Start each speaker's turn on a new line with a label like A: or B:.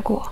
A: 过。